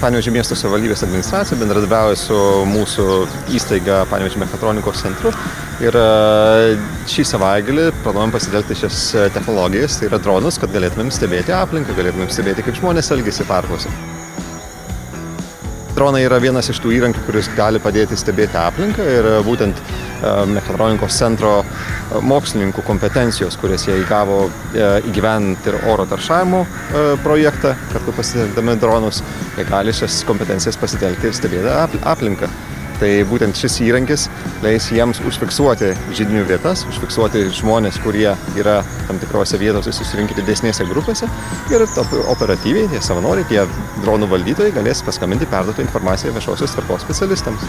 Panevežė miesto savivaldybės administracija bendradarbiauja su mūsų įstaiga Panevežė mechatronikos centru. Ir šį savaitgalį planuojam pasitelkti šias technologijas, tai yra dronus, kad galėtumėm stebėti aplinką, galėtumėm stebėti, kaip žmonės elgesi parkuose. Dronai yra vienas iš tų įrankių, kuris gali padėti stebėti aplinką. Ir būtent mechatronikos centro mokslininkų kompetencijos, kurias jie įgavo įgyvendinti ir oro taršavimo projektą, kartu pasitelkdami dronus, jie gali šias kompetencijas pasitelkti ir stebėti aplinką. Tai būtent šis įrankis leis jiems užfiksuoti žydinių vietas, užfiksuoti žmonės, kurie yra tam tikrose vietose susirinkę didesnėse grupėse ir operatyviai, tie savanoriai, tie dronų valdytojai galės paskambinti, perduoti informaciją viešosios tvarkos specialistams.